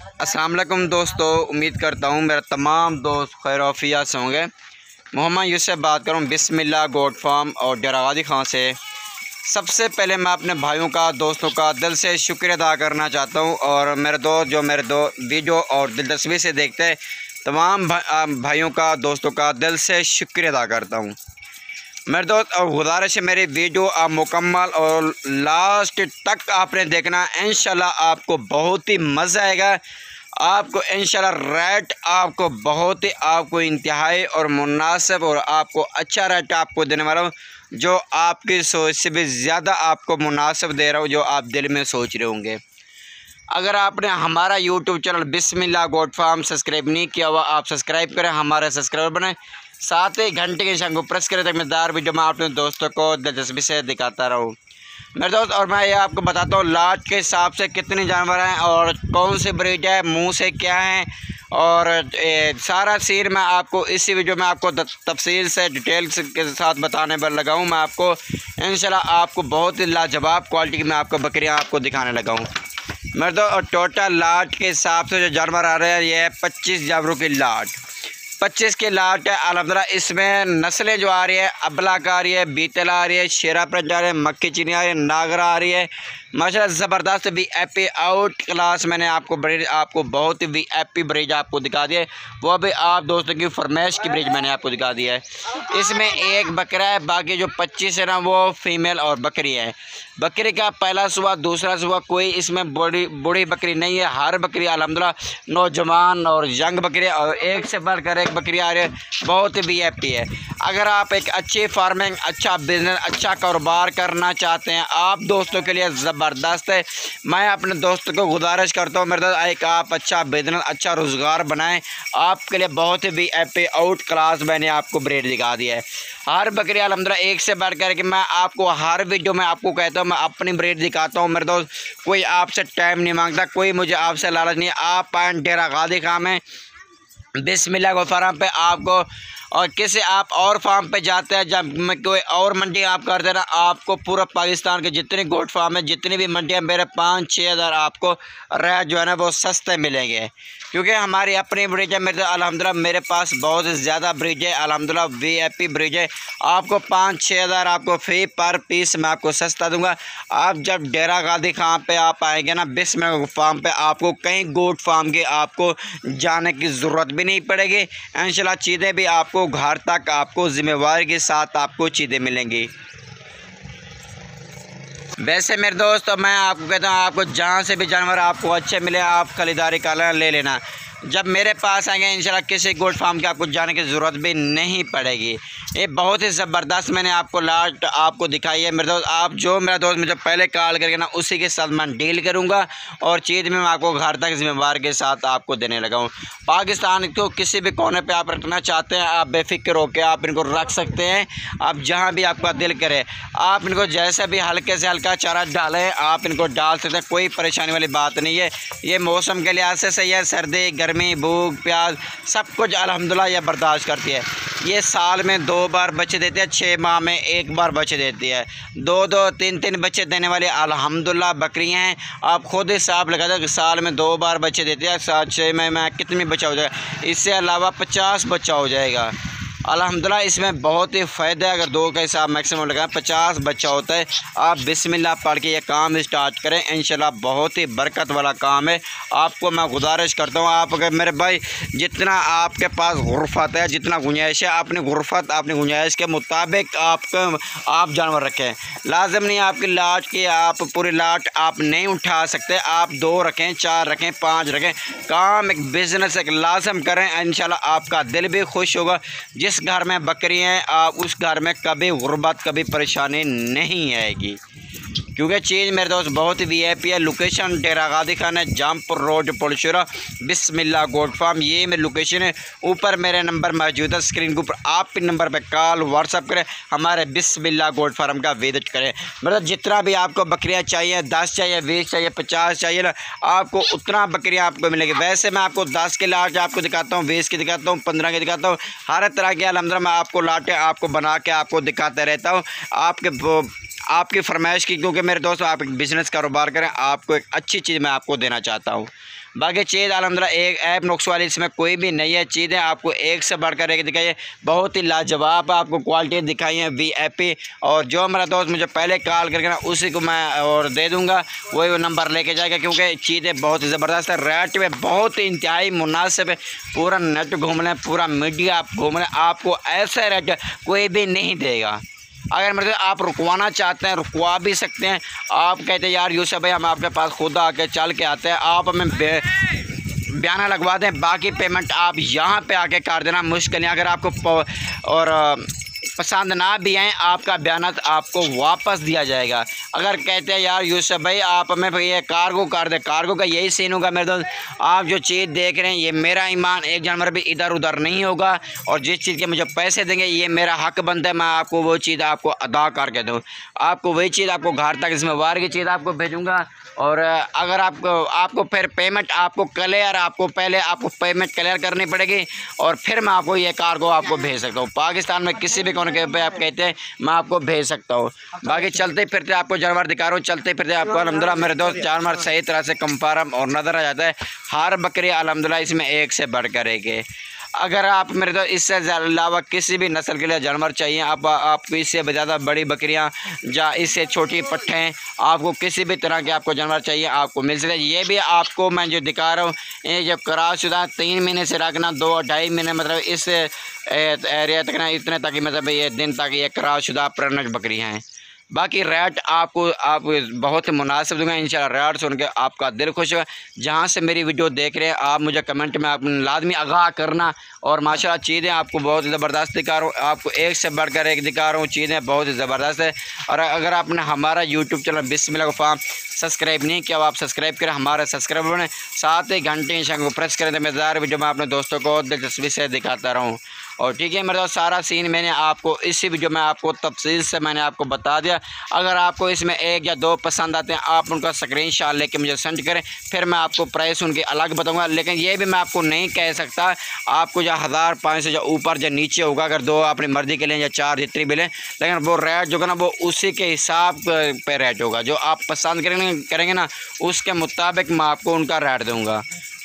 السلام علیکم دوستو، امید کرتا ہوں میرا تمام دوست خیر وفیات سے ہوں گے۔ محمد یوسف بات کروں، بسم اللہ گوڈ فارم اور ڈراغادی خان سے۔ سب سے پہلے میں اپنے بھائیوں کا، دوستوں کا دل سے شکریہ ادا کرنا چاہتا ہوں اور میرے دوست جو میرے دو ویڈیو اور دلچسپی سے دیکھتے، تمام بھائیوں کا، دوستوں کا دل سے شکریہ ادا کرتا ہوں۔ میرے دوست اور گزارش ہے میری ویڈیو آپ مکمل اور لاسٹ تک آپ نے دیکھنا، انشاءاللہ آپ کو بہت ہی مزہ آئے گا۔ آپ کو انشاءاللہ ریٹ آپ کو بہت ہی، آپ کو انتہائی اور مناسب اور آپ کو اچھا ریٹ آپ کو دینے والا ہوں، جو آپ کی سوچ سے بھی زیادہ آپ کو مناسب دے رہا ہوں، جو آپ دل میں سوچ رہے ہوں گے۔ اگر آپ نے ہمارا یوٹیوب چینل بسم اللہ گوڈ فارم سبسکرائب نہیں کیا ہوا، آپ سبسکرائب کریں، ہمارے سبسکرائبر بنیں۔ ساتھ ہی گھنٹے کے نشان کو پریس کریں تک مقدار بھی میں اپنے دوستوں کو دلچسپی سے دکھاتا رہوں۔ میرے دوست، اور میں یہ آپ کو بتاتا ہوں لاٹ کے حساب سے کتنے جانور ہیں اور کون سی بریڈ ہے، منہ سے کیا ہیں اور سارا سیر میں آپ کو اسی ویڈیو میں آپ کو تفصیل سے ڈیٹیلس کے ساتھ بتانے پر لگا ہوں میں آپ کو انشاءاللہ آپ کو بہت ہی لاجواب کوالٹی کی میں آپ کو بکریاں آپ کو دکھانے لگا ہوں۔ میرے دوست، اور ٹوٹل لاٹ کے حساب سے جو جانور آ رہے ہیں، یہ ہے پچیس جانوروں کی لاٹ پچیس کے لاٹ ہے۔ الحمدللہ اس میں نسلیں جو آ رہی ہے، ابلا کا آ رہی ہے، بیتل آ رہی ہے شیرا پرنج آ رہی ہے مکی چینی آ رہی ہے ناگرا آ رہی ہے۔ ماشاء اللہ زبردست وی ایپی پی آؤٹ کلاس میں نے آپ کو بریج آپ کو بہت وی ایپی پی بریج آپ کو دکھا دیا ہے۔ وہ بھی آپ دوستوں کی فرمیش کی بریج میں نے آپ کو دکھا دیا ہے۔ اس میں ایک بکرا ہے، باقی جو پچیس ہے نا، وہ فیمیل اور بکری ہے بکری کا پہلا صبح دوسرا صبح کوئی اس میں بڑی بڑی بکری نہیں ہے۔ ہر بکری الحمدللہ نوجوان اور ینگ بکری اور ایک سے بڑھ کر ایک بکری آ بہت وی ایپی ہے۔ اگر آپ ایک اچھی فارمنگ اچھا بزنس اچھا کاروبار کرنا چاہتے ہیں، آپ دوستوں کے لیے زبردست ہے۔ میں اپنے دوست کو گزارش کرتا ہوں، میرے دوست، ایک آپ اچھا بزنس اچھا روزگار بنائیں۔ آپ کے لیے بہت ہی ایپی آؤٹ کلاس میں نے آپ کو بریڈ دکھا دیا ہے۔ ہر بکری الحمدللہ ایک سے بڑھ کر کے میں آپ کو ہر ویڈیو میں آپ کو کہتا ہوں، میں اپنی بریڈ دکھاتا ہوں۔ میرے دوست، کوئی آپ سے ٹائم نہیں مانگتا، کوئی مجھے آپ سے لالچ نہیں آپ پائیں ڈیرا غادی خام ہے بسم اللہ کو فارم پہ آپ کو اور کسی آپ اور فارم پہ جاتے ہیں جب کوئی اور منڈی آپ کرتے نا آپ کو پورا پاکستان کے جتنی گوٹ فارم ہے جتنی بھی منڈیاں میرے پانچ چھ ہزار آپ کو ریٹ جو ہے نا وہ سستے ملیں گے۔ کیونکہ ہماری اپنی بریج ہے، میرے الحمدللہ میرے پاس بہت زیادہ بریج ہے، الحمدللہ وی آئی پی بریج ہے۔ آپ کو پانچ چھ ہزار آپ کو فی پر پیس میں آپ کو سستا دوں گا۔ آپ جب ڈیرا گادی خان پہ آپ آئیں گے نا بس میں فارم پہ آپ کو کہیں گوٹ فارم کے آپ کو جانے کی ضرورت بھی نہیں پڑے گی۔ انشاءاللہ چیزیں بھی آپ کو گھر تک آپ کو ذمہ واری کے ساتھ آپ کو چیزیں ملیں گی۔ ویسے میرے دوست میں آپ کو کہتا ہوں، آپ کو جہاں سے بھی جانور آپ کو اچھے ملے، آپ خریداری کا لے لینا۔ جب میرے پاس آئیں گے، انشاءاللہ کسی گوڈ فارم کی آپ کو جانے کی ضرورت بھی نہیں پڑے گی۔ یہ بہت ہی زبردست میں نے آپ کو لاٹ آپ کو دکھائی ہے۔ میرے دوست، آپ جو میرا دوست مجھے پہلے کال کر کے نا، اسی کے ساتھ میں ڈیل کروں گا اور چیز میں میں آپ کو گھر تک ذمہ وار کے ساتھ آپ کو دینے لگا ہوں۔ پاکستان کو کسی بھی کونے پہ آپ رکھنا چاہتے ہیں، آپ بے فکر ہو کے آپ ان کو رکھ سکتے ہیں۔ آپ جہاں بھی آپ کا دل کرے، آپ ان کو جیسے بھی ہلکے سے ہلکا چارہ ڈالیں، آپ ان کو ڈال سکتے ہیں۔ کوئی پریشانی والی بات نہیں ہے۔ یہ موسم کے لحاظ سے صحیح ہے، سردی، گرمی گرمی، بھوک پیاز سب کچھ الحمدللہ یہ برداشت کرتی ہے۔ یہ سال میں دو بار بچے دیتے ہیں، چھ ماہ میں ایک بار بچے دیتی ہے۔ دو دو، تین تین بچے دینے والے الحمدللہ بکریاں ہیں۔ آپ خود حساب لگا دیں کہ سال میں دو بار بچے دیتے ہیں سات چھ ماہ میں کتنی بچہ ہو جائے۔ گا اس سے علاوہ پچاس بچہ ہو جائے گا۔ الحمدللہ، اس میں بہت ہی فائدہ ہے۔ اگر دو کا حساب میکسیمم لگائیں، پچاس بچہ ہوتا ہے۔ آپ بسم اللہ پڑھ کے یہ کام اسٹارٹ کریں۔ انشاءاللہ بہت ہی برکت والا کام ہے۔ آپ کو میں گزارش کرتا ہوں، آپ اگر میرے بھائی جتنا آپ کے پاس غرفت ہے، جتنا گنجائش ہے، اپنی غرفت، اپنی گنجائش کے مطابق آپ آپ جانور رکھیں۔ لازم نہیں آپ کی لاٹ کی، آپ پوری لاٹ آپ نہیں اٹھا سکتے۔ آپ دو رکھیں، چار رکھیں، پانچ رکھیں۔ کام ایک بزنس ایک لازم کریں۔ انشاءاللہ آپ کا دل بھی خوش ہوگا۔ جس گھر میں بکری ہیں، آپ اس گھر میں کبھی غربت، کبھی پریشانی نہیں آئے گی۔ کیونکہ چیز میرے دوست بہت وی آئی پی ہے لوکیشن ڈیرا غادی خان ہے، جامپور روڈ پولشورا بسم اللہ گوڈ فارم، یہ میری لوکیشن ہے۔ اوپر میرے نمبر موجود ہے اسکرین کے اوپر آپ ان نمبر پہ کال واٹس اپ کریں۔ ہمارے بسم اللہ گوڈ فارم کا وزٹ کریں۔ مطلب جتنا بھی آپ کو بکریاں چاہیے، دس چاہیے، بیس چاہیے، پچاس چاہیے نا آپ کو اتنا بکریاں آپ کو ملے گی ویسے میں آپ کو دس کے لاٹ آپ کو دکھاتا ہوں، بیس کی دکھاتا ہوں، پندرہ کی دکھاتا ہوں۔ ہر طرح کے الحمد میں آپ کو لاٹیں آپ کو بنا کے آپ کو دکھاتے رہتا ہوں۔ آپ کے آپ کی فرمائش کی، کیونکہ میرے دوست آپ ایک بزنس کاروبار کریں، آپ کو ایک اچھی چیز میں آپ کو دینا چاہتا ہوں۔ باقی چیز الحمد للہ ایک ایپ نقص والی، اس میں کوئی بھی نئی ہے، چیزیں آپ کو ایک سے بڑھ کر ایک دکھائیے۔ بہت ہی لاجواب آپ کو کوالٹی دکھائی ہیں وی ایپ پی اور جو میرا دوست مجھے پہلے کال کر کے نا، اسی کو میں اور دے دوں گا۔ وہی وہ نمبر لے کے جائے گا، کیونکہ چیزیں بہت زبردست ہے ریٹ میں بہت انتہائی مناسب ہے۔ پورا نیٹ گھوم لیں پورا میڈیا آپ گھوم لیں آپ کو ایسا ریٹ کوئی بھی نہیں دے گا۔ اگر مطلب آپ رکوانا چاہتے ہیں، رکوا بھی سکتے ہیں۔ آپ کہتے ہیں، یار یوسف بھائی ہم آپ کے پاس خود آ کے چل کے آتے ہیں۔ آپ ہمیں بیانہ لگوا دیں۔ باقی پیمنٹ آپ یہاں پہ آ کے کر دینا۔ مشکل ہے اگر آپ کو اور پسند نہ بھی آئیں، آپ کا بیانات آپ کو واپس دیا جائے گا۔ اگر کہتے ہیں یار یوسف بھائی آپ ہمیں یہ کارگو کر دیں کارگو کا یہی سین ہوگا میرے دوست آپ جو چیز دیکھ رہے ہیں یہ میرا ایمان ایک جانور بھی ادھر ادھر نہیں ہوگا اور جس چیز کے مجھے پیسے دیں گے یہ میرا حق بنتا ہے میں آپ کو وہ چیز آپ کو ادا کر کے دوں آپ کو وہی چیز آپ کو گھر تک ذمہ وار کی چیز آپ کو بھیجوں گا اور اگر آپ کو آپ کو پھر پیمنٹ آپ کو کلیئر آپ کو پہلے آپ کو پیمنٹ کلیئر کرنی پڑے گی اور پھر میں آپ کو یہ کار کو آپ کو بھیج سکتا ہوں پاکستان میں کسی بھی کونے کے پہ آپ کہتے ہیں میں آپ کو بھیج سکتا ہوں باقی چلتے پھرتے آپ کو جانور دکھا رہا ہوں چلتے پھرتے آپ کو الحمد للہ میرے دوست جانور صحیح طرح سے کمفارم اور نظر آ جاتا ہے۔ ہر بکری الحمد للہ اس میں ایک سے بڑھ کر ایک ہے۔ اگر آپ میرے تو اس سے علاوہ کسی بھی نسل کے لیے جانور چاہیے آپ آپ کو اس سے زیادہ بڑی بکریاں یا اس سے چھوٹی پٹھیں آپ کو کسی بھی طرح کے آپ کو جانور چاہیے آپ کو مل سکتے یہ بھی آپ کو میں جو دکھا رہا ہوں یہ جب کراس شدہ تین مہینے سے رکھنا دو ڈھائی مہینے مطلب اس ایریا تک نا اتنے تک مطلب یہ دن تک یہ کراس شدہ پرنٹ بکریاں ہیں۔ باقی ریٹ آپ کو آپ بہت مناسب دوں گا ان شاء اللہ ریٹ سن کے آپ کا دل خوش ہوگا جہاں سے میری ویڈیو دیکھ رہے ہیں، آپ مجھے کمنٹ میں آپ لازمی آگاہ کرنا اور ماشاء اللہ چیزیں آپ کو بہت زبردست دکھا رہا ہوں۔ آپ کو ایک سے بڑھ کر ایک دکھا رہا ہوں، چیزیں بہت زبردست ہے اور اگر آپ نے ہمارا یوٹیوب چینل بسم اللہ فام سبسکرائب نہیں کیا آپ سبسکرائب کریں، ہمارے سبسکرائب بنے۔ ساتھ ہی گھنٹے شنگ کو پریس کریں۔ تو میں زیادہ ویڈیو میں اپنے دوستوں کو دلچسپی سے دکھاتا رہوں۔ اور ٹھیک ہے میرا سارا سین میں نے آپ کو، اسی ویڈیو میں آپ کو تفصیل سے میں نے آپ کو بتا دیا۔ اگر آپ کو اس میں ایک یا دو پسند آتے ہیں، آپ ان کا سکرین شاٹ لے کے مجھے سینڈ کریں۔ پھر میں آپ کو پرائس ان کی الگ بتاؤں گا۔ لیکن یہ بھی میں آپ کو نہیں کہہ سکتا، آپ کو جو ہزار پانچ سو جو اوپر جو نیچے ہوگا، اگر دو اپنی مرضی کے لیں یا چار جتنی بھی لیں۔ لیکن وہ ریٹ جو ہے نا، وہ اسی کے حساب پہ ریٹ ہوگا۔ جو آپ پسند کریں گے کریں گے نا، اس کے مطابق میں آپ کو ان کا ریٹ دوں گا۔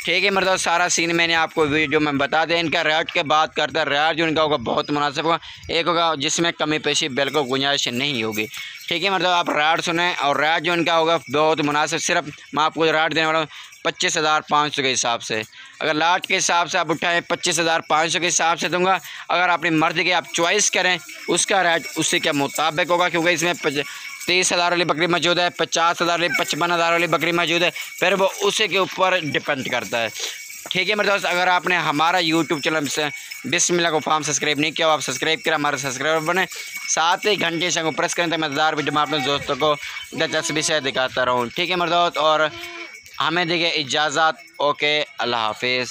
ٹھیک ہے مردہ سارا سین میں نے آپ کو ویڈیو میں بتا دیں ان کا ریٹ کے بات کرتا ہے ریٹ جو ان کا ہوگا بہت مناسب ہوگا۔ ایک ہوگا جس میں کمی پیشی بالکل گنجائش نہیں ہوگی۔ ٹھیک ہے مردہ آپ ریٹ سنیں اور ریٹ جو ان کا ہوگا بہت مناسب۔ صرف میں آپ کو ریٹ دینے والا ہوں، پچیس ہزار پانچ سو کے حساب سے۔ اگر لاٹ کے حساب سے آپ اٹھائیں، پچیس ہزار پانچ سو کے حساب سے دوں گا۔ اگر اپنی مرضی کے آپ چوائس کریں، اس کا ریٹ اسی کے مطابق ہوگا، کیونکہ اس میں تیس ہزار والی بکری موجود ہے، پچاس ہزار والی، پچپن ہزار والی بکری موجود ہے، پھر وہ اسی کے اوپر ڈپینڈ کرتا ہے۔ ٹھیک ہے میرے دوست، اگر آپ نے ہمارا یوٹیوب چینل سے بسم اللہ کو فارم سبسکرائب نہیں کیا آپ سبسکرائب کریں ہمارے سبسکرائبر بنے۔ ساتھ ہی گھنٹے سے کو پریس کریں تو میں دار ویڈیو میں اپنے دوستوں کو دلچسپی سے دکھاتا رہوں۔ ٹھیک ہے میرے دوست، اور ہمیں دیکھیں اجازت۔ اوکے، اللہ حافظ۔